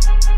you